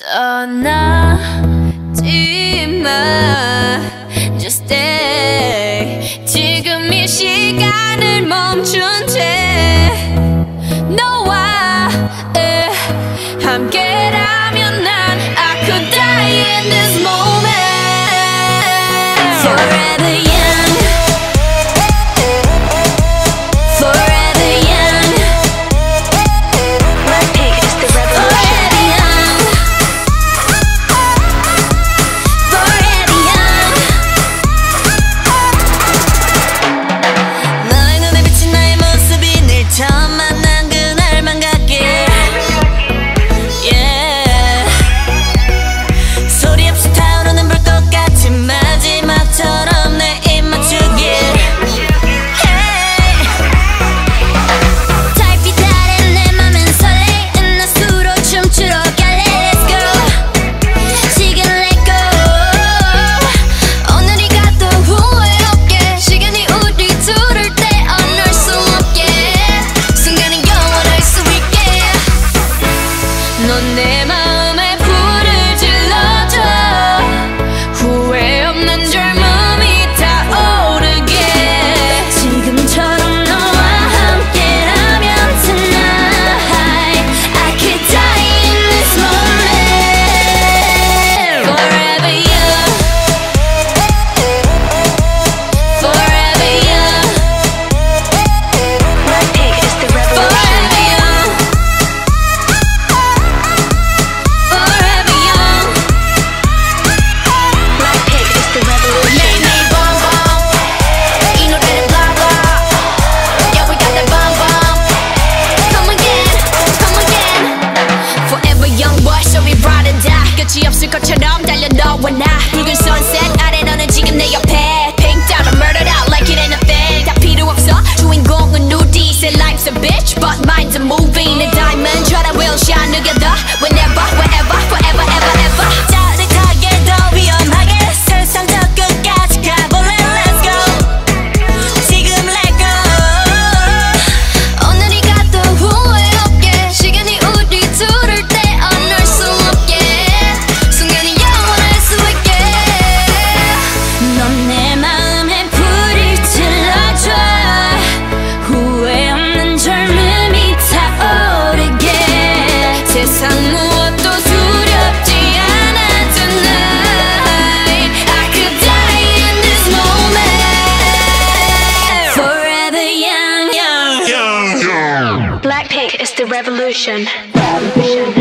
떠나지 마 Just stay 지금 이 시간을 멈춘 채 너와 함께라면 난 I could die in this 끝이 없을 것처럼 달려너와 나 It's the revolution. revolution.